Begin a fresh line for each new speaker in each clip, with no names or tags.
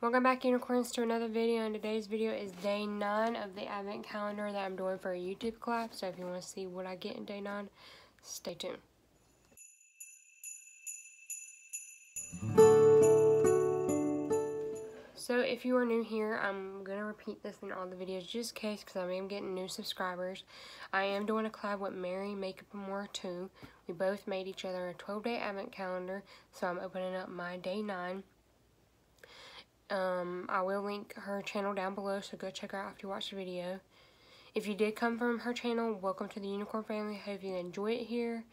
Welcome back unicorns to another video and today's video is day 9 of the advent calendar that I'm doing for a YouTube collab so if you want to see what I get in day 9 stay tuned. So if you are new here I'm going to repeat this in all the videos just in case because I am getting new subscribers. I am doing a collab with Mary Makeup and More 2. We both made each other a 12 day advent calendar so I'm opening up my day 9 um, I will link her channel down below, so go check her out after you watch the video. If you did come from her channel, welcome to the Unicorn family. Hope you enjoy it here.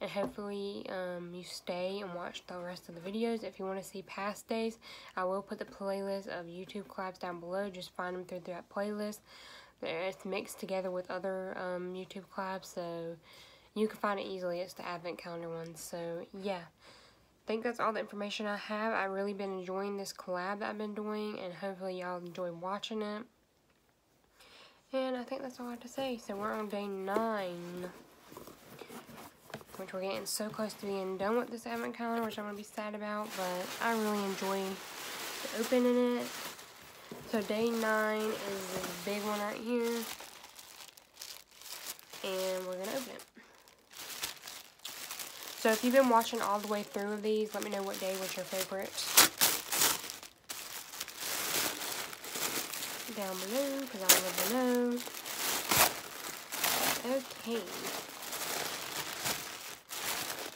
And hopefully um, you stay and watch the rest of the videos. If you want to see past days, I will put the playlist of YouTube collabs down below. Just find them through that playlist. It's mixed together with other um, YouTube collabs, so you can find it easily. It's the advent calendar ones. So, yeah think that's all the information I have. I've really been enjoying this collab that I've been doing, and hopefully y'all enjoy watching it. And I think that's all I have to say. So we're on day 9, which we're getting so close to being done with this advent calendar, which I'm going to be sad about, but I really enjoy opening it. So day 9 is this big one right here, and we're going to open it. So if you've been watching all the way through these, let me know what day was your favorite. Down below, because I to know. Okay.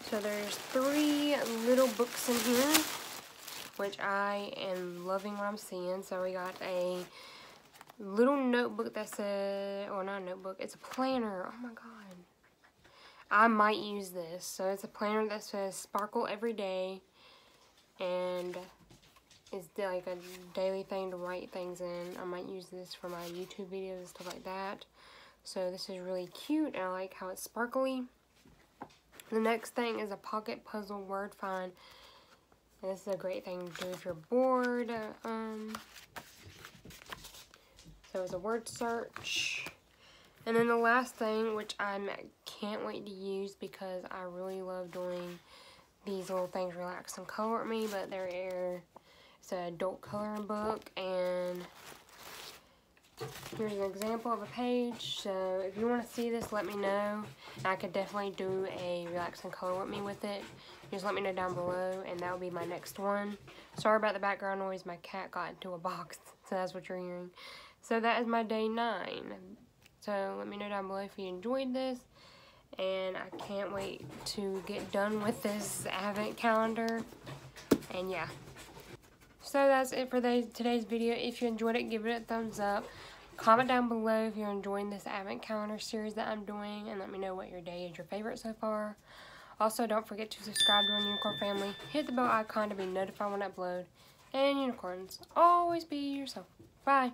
So there's three little books in here, which I am loving what I'm seeing. So we got a little notebook that says, or not a notebook, it's a planner. Oh my god. I might use this. So it's a planner that says sparkle every day and it's like a daily thing to write things in. I might use this for my YouTube videos and stuff like that. So this is really cute and I like how it's sparkly. The next thing is a pocket puzzle word find. And this is a great thing to do if you're bored. Um, so it's a word search. And then the last thing, which I can't wait to use because I really love doing these little things relax and color me, but they're it's an adult coloring book and here's an example of a page. So if you want to see this, let me know. I could definitely do a relax and color with me with it. Just let me know down below and that will be my next one. Sorry about the background noise. My cat got into a box, so that's what you're hearing. So that is my day nine. So let me know down below if you enjoyed this. And I can't wait to get done with this advent calendar. And yeah. So that's it for today's video. If you enjoyed it, give it a thumbs up. Comment down below if you're enjoying this advent calendar series that I'm doing. And let me know what your day is your favorite so far. Also, don't forget to subscribe to our Unicorn family. Hit the bell icon to be notified when I upload. And unicorns, always be yourself. Bye.